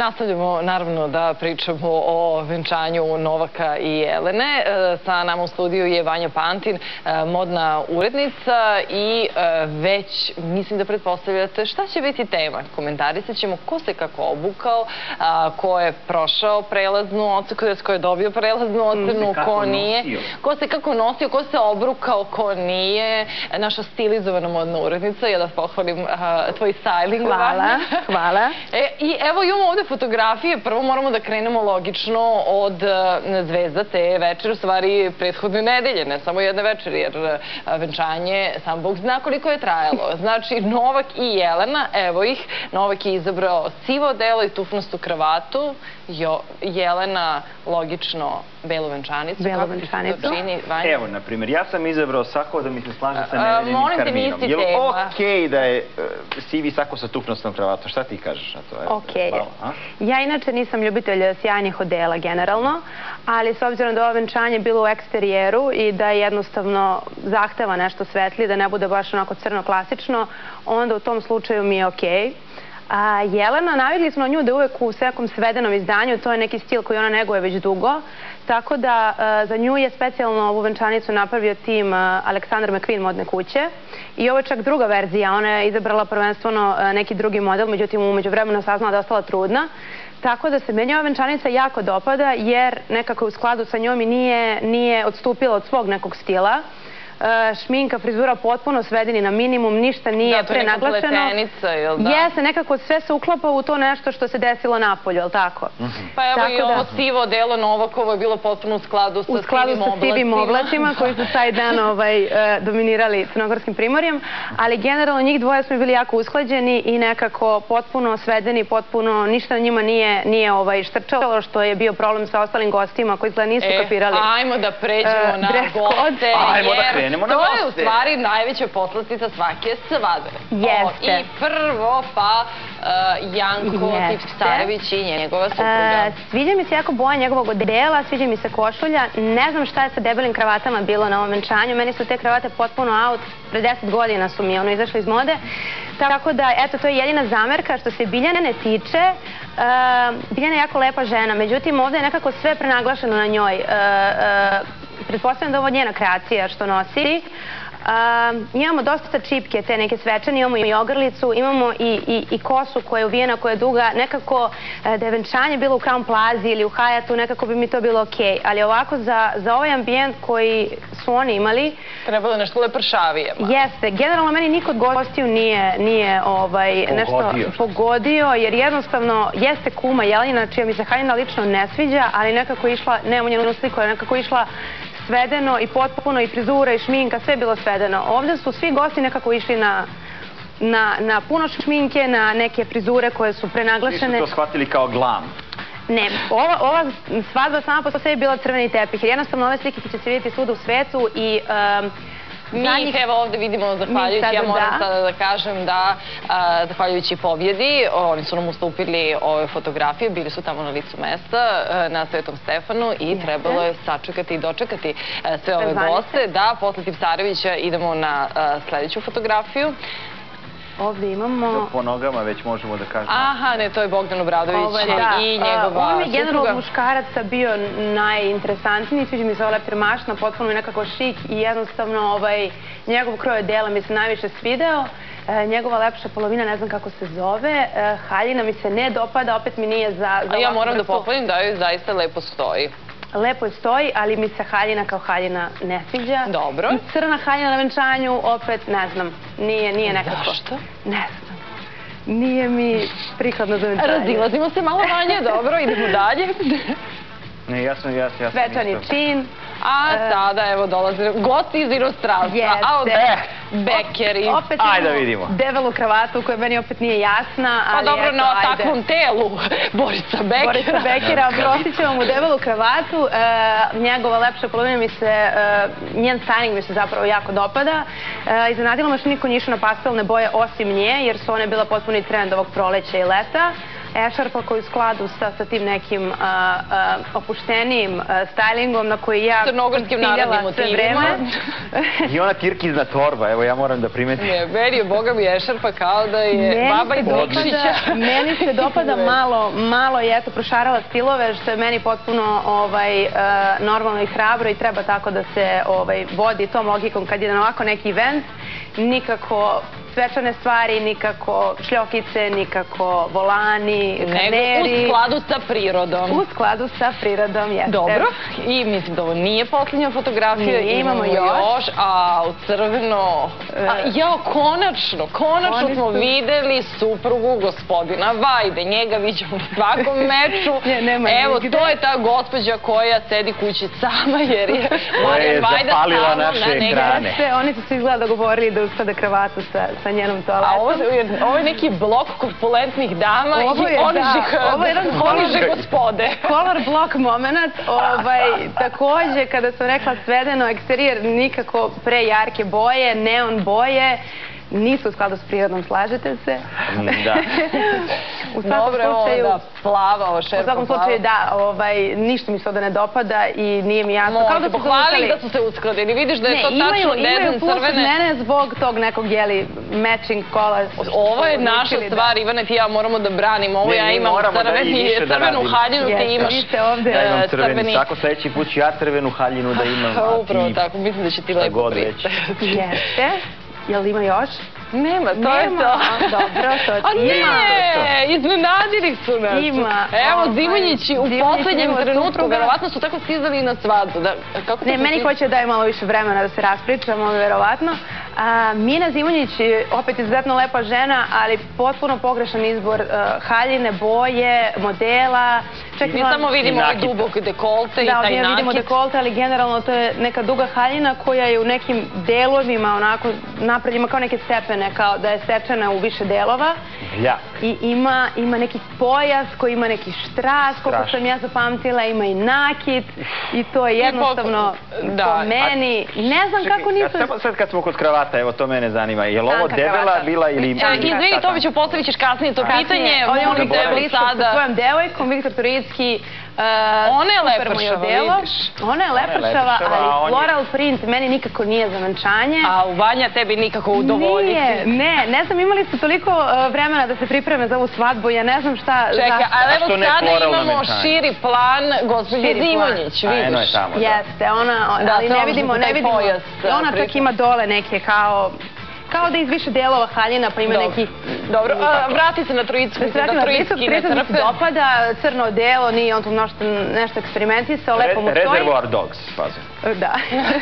Nastavljamo naravno da pričamo o venčanju Novaka i Jelene. E, sa nama u studiju je Vanja Pantin, e, modna urednica i e, već mislim da pretpostavljate šta će biti tema. Komentarisat ćemo ko se kako obukao, ko je prošao prelaznu ocenu, ko je dobio prelaznu ocenu, ko nije. Ko se kako nosio, ko se obrukao, ko nije. Naša stilizovana modna urednica, ja da pohvalim tvoj styling. Hvala, hvala. I evo imamo ovde fotografije, prvo moramo da krenemo logično od e, zvezda te večer, u stvari prethodne nedelje, ne samo jedne večeri, jer e, venčanje, sam Bog zna koliko je trajalo. Znači, Novak i Jelena, evo ih, Novak je izabrao sivo delo i tufnastu kravatu, Jelena, logično, belu venčanicu. Belu venčanicu. Evo, na primjer, ja sam izabrao sako da mi se slaže sa nedeljenim karminom. Molim te, nisi tema. Je okej da je e, sivi sako sa tufnastom kravatom? Šta ti kažeš na to? Okej. Ja inače nisam ljubitelj sjajnih odela generalno, ali s obzirom da je ovo venčanje bilo u eksterijeru i da jednostavno zahteva nešto svetli, da ne bude baš onako crno klasično, onda u tom slučaju mi je okej. A, Jelena, navikli smo na nju da uvek u svakom svedenom izdanju, to je neki stil koji ona neguje već dugo, tako da za nju je specijalno ovu venčanicu napravio tim Aleksandar McQueen modne kuće i ovo je čak druga verzija, ona je izabrala prvenstveno neki drugi model, međutim umeđu vremena saznala da je ostala trudna, Tako da se meni ova venčanica jako dopada jer nekako u skladu sa njom i nije, nije odstupila od svog nekog stila. E, šminka, frizura potpuno svedeni na minimum, ništa nije prenaglašeno. Da, to je neka pletenica, ili da? Jeste, nekako sve se uklapa u to nešto što se desilo napolju, ili tako? Mhm. Pa evo i ovo da- sivo delo Novakovo je bilo potpuno u skladu sa sivim oblacima. koji su taj dan ovaj, e, dominirali crnogorskim primorjem, ali generalno njih dvoje smo bili jako usklađeni i nekako potpuno svedeni, potpuno ništa na njima nije, nije ovaj, štrčalo, što je bio problem sa ostalim gostima koji izgleda nisu e, kapirali. Ajmo da pređemo na goste, Ajmo da krenemo na goste. To je u stvari najveća poslastica svake svadbe. Jeste. I prvo pa uh, Janko Tipsarević i njegova supruga. Uh, sviđa mi se jako boja njegovog odela, sviđa mi se košulja. Ne znam šta je sa debelim kravatama bilo na ovom venčanju. Meni su te kravate potpuno out. Pre deset godina su mi ono izašle iz mode. Tako da, eto, to je jedina zamerka što se Biljane ne tiče. Uh, Biljana je jako lepa žena, međutim ovde je nekako sve prenaglašeno na njoj. Uh, uh, pretpostavljam da ovo njena kreacija što nosi. Um, imamo dosta čipke, te neke svečane, imamo i ogrlicu, imamo i, i, i kosu koja je uvijena, koja je duga. Nekako e, da je venčanje bilo u Crown Plaza ili u Hayatu, nekako bi mi to bilo okej. Okay. Ali ovako za, za ovaj ambijent koji su oni imali... Trebalo nešto lepršavije. Jeste. Generalno meni niko od gostiju nije, nije ovaj, nešto pogodio, jer jednostavno jeste kuma Jelina, čija mi se Haljina lično ne sviđa, ali nekako išla, nemamo njenu sliku, nekako išla svedeno i potpuno i frizura i šminka, sve je bilo svedeno. Ovde su svi gosti nekako išli na na, na puno šminke, na neke frizure koje su prenaglašene. Svi su to shvatili kao glam. Ne, ova, ova svadba sama po sebi je bila crveni tepih, jednostavno ove slike će se vidjeti svuda u svetu i um, Mi ih evo ovde vidimo zahvaljujući, ja moram da. sada da kažem da zahvaljujući pobjedi, oni su nam ustupili ove fotografije, bili su tamo na licu mesta na Svetom Stefanu i trebalo je sačekati i dočekati sve ove goste. Da, posle Tipsarevića idemo na sledeću fotografiju. Ovde imamo... Po nogama već možemo da kažemo. Aha, ne, to je Bogdan Obradović da. i njegova supruga. On je generalno muškaraca bio najinteresantniji. Sviđa mi se ova lepirmašna, potpuno je nekako šik i jednostavno ovaj, njegov kroj dela mi se najviše svideo. E, njegova lepša polovina, ne znam kako se zove. E, haljina mi se ne dopada, opet mi nije za, za A ja moram da pohvalim da joj zaista lepo stoji lepo je stoji, ali mi se haljina kao haljina ne sviđa. Dobro. I crna haljina na venčanju, opet, ne znam, nije, nije nekako. Zašto? Ne znam. Nije mi prikladno za venčanje. Razilazimo se malo manje, dobro, idemo dalje. Ne, jasno, jasno, jasno. Svečani čin. A e, sada, evo, dolaze gosti iz inostranstva. Jeste. A ovde Bekeri. Opet Ajde da vidimo. Develu kravatu koja meni opet nije jasna. Pa dobro, na takvom telu Borica Bekera. Borica Bekera, oprostit ćemo mu develu kravatu. E, njegova lepša polovina mi se, e, njen styling mi se zapravo jako dopada. Iznenadilo me što niko nije išao na pastelne boje osim nje, jer su one bila potpuni trend ovog proleća i leta. Ešarpa koji u skladu sa, sa tim nekim opuštenijim stylingom na koji ja Crnogorskim narodnim sve vreme. I ona tirkizna torba, evo ja moram da primetim. Ne, meni je, boga mi, ešarpa kao da je baba iz Nikšića. Meni se dopada malo, malo je eto prošarala stilove, što je meni potpuno ovaj, normalno i hrabro i treba tako da se ovaj, vodi tom logikom kad je na ovako neki event, nikako svečane stvari, nikako šljokice, nikako volani, kaneri. Nego u skladu sa prirodom. U skladu sa prirodom, jeste. Dobro. I mislim da ovo nije posljednja fotografija. Nije, imamo, još. A u crveno... A, jao, konačno, konačno smo videli suprugu gospodina Vajde. Njega viđamo u svakom meču. Evo, to je ta gospođa koja sedi kući sama jer je Marijan Vajda zapalila naše ekrane. Oni su se izgleda dogovorili da usklade kravatu sa sa njenom toaletom. A ovo, ovo je neki blok korpulentnih dama ovo je, i onižih, da, ovo je jedan oniže gospode. Color block moment. Ovaj, takođe, kada sam rekla svedeno, eksterijer nikako prejarke boje, neon boje nisu u skladu s prirodnom, slažete se? Mm, da. u svakom Dobre, slučaju, da, U svakom slučaju, da, ovaj, ništa mi se ovde ne dopada i nije mi jasno. Kao da pohvali da su se uskladili. Vidiš da je ne, to tačno imaju, dezen imaju plus crvene. mene zbog tog nekog, jeli, matching kola. Ovo je naša da. stvar, Ivane, ti ja moramo da branimo. Ovo ja imam crveni, da crvenu haljinu, ti imaš ovde. Ja imam crveni, tako sledeći put ću ja crvenu haljinu da imam. Upravo tako, mislim da će ti lepo priti. Jeste. Jel ima još? Nema, to je to. Dobro, to A ne, iznenadili su nas. Ima. Evo, ovaj, Zimonjići u poslednjem trenutku, verovatno su tako stizali na svadbu. Da, kako ne, meni hoće da je malo više vremena da se raspričamo, verovatno. A, Mina Zimonjić, opet izuzetno lepa žena, ali potpuno pogrešan izbor haljine, boje, modela. Čak mi samo vidimo ovaj dubok dekolte i taj nakit. Da, vidimo dekolte, ali generalno to je neka duga haljina koja je u nekim delovima onako napred ima kao neke stepene, kao da je sečena u više delova. Ja. I ima, ima neki pojas koji ima neki štras, koliko sam ja zapamtila, ima i nakit i to je jednostavno da. po meni. Ne znam Čekaj, kako nisu... Samo sad kad smo kod kravata, evo to mene zanima. Je li ovo debela bila ili... Izvini, to ću postavit ćeš kasnije to pitanje. Molim te sada... Sa svojom devojkom, Viktor Turicki, Ona je lepršava, vidiš. Ona je lepršava, ali floral print meni nikako nije za venčanje. A u Vanja tebi nikako udovoljiti. Nije, ne, ne znam, imali ste toliko vremena da se pripreme za ovu svadbu, ja ne znam šta... Čekaj, ali evo sada imamo širi plan gospođe Zimonjić, vidiš. Eno je tamo, da. Jeste, ona, ali ne vidimo, ne vidimo. Ona čak ima dole neke kao kao da iz više delova haljina, pa ima neki... Dobro, vrati se na trojicu, mislim da trojicki ne trpe. se dopada, crno delo, nije on tu nešto, nešto eksperimentisao, lepo mu stoji. Reservoir Dogs, pazim. Da.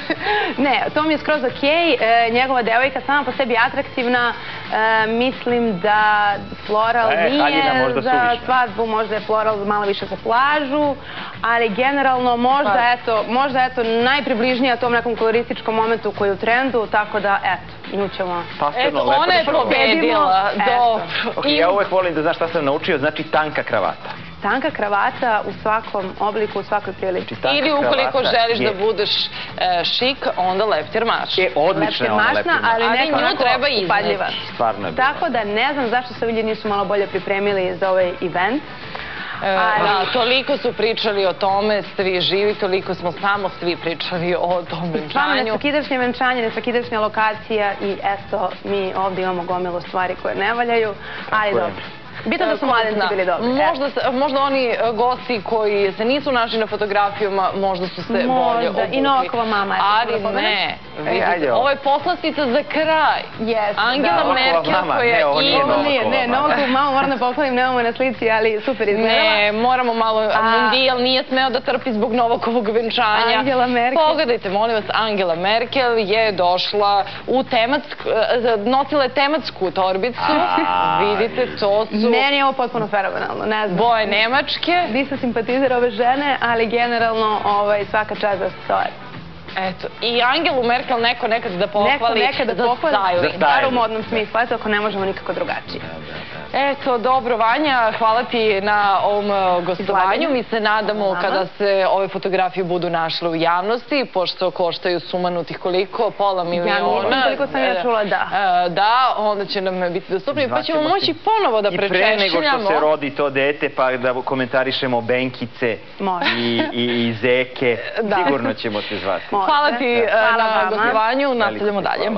ne, to mi je skroz okej, e, njegova devojka sama po sebi atraktivna, e, mislim da floral e, nije za svadbu, možda je floral malo više za plažu, ali generalno možda, pa. eto, možda, eto, najpribližnija tom nekom kolorističkom momentu koji je u trendu, tako da, eto, nju ćemo... Eto, ona je pobedila. Dobro. Okay, ja uvek volim da znaš šta sam naučio, znači tanka kravata. Tanka kravata u svakom obliku, u svakoj prilici. Znači, Ili ukoliko želiš da budeš e, šik, onda leptir mašna. Je, odlična je ona leptir mašna. Ali nju treba izneti. Stvarno je bilo. Tako da ne znam zašto se ovdje nisu malo bolje pripremili za ovaj event. E, da, toliko su pričali o tome, svi živi, toliko smo samo svi pričali o tom venčanju. Stvarno, nesvakidašnje venčanje, nesvakidašnja lokacija i eto, mi ovdje imamo gomilu stvari koje ne valjaju, ali dobro. Bitno da su mladenci bili dobri. Možda, možda oni e, gosti koji se nisu našli na fotografijama, možda su se možda. bolje obukli. I Novakova mama. Je Ali da ne. Vidite, ovo je poslastica za kraj. Yes. Angela da, Merkel mama, koja ne, ovo nije Novakova nije, ne, Novakovu mamu moram da pohvalim, nemamo na slici, ali super izgledala. Ne, moramo malo. Mundijal nije smeo da trpi zbog Novakovog venčanja. Angela Merkel. Pogledajte, molim vas, Angela Merkel je došla u tematsku, e, nosila je tematsku torbicu. Vidite, to su Meni je ovo potpuno fenomenalno, ne znam. Boje Nemačke. Nisam simpatizer ove žene, ali generalno ovaj, svaka čast za stvar. Eto, i Angelu Merkel neko nekad da pohvali neko nekad da pohvali, za styling. Bar u modnom smislu, eto ako ne možemo nikako drugačije. Da, da, da. Eto, dobro, Vanja, hvala ti na ovom e, gostovanju. Mi se nadamo kada se ove fotografije budu našle u javnosti, pošto koštaju sumanutih koliko, pola miliona. Ja mislim koliko sam ja čula, da. E, da, onda će nam biti dostupni, pa ćemo moći ponovo da prečešljamo. I pre nego što se rodi to dete, pa da komentarišemo Benkice i, i, Zeke, sigurno ćemo se zvati. Hvala ti e, na gostovanju, nastavljamo dalje.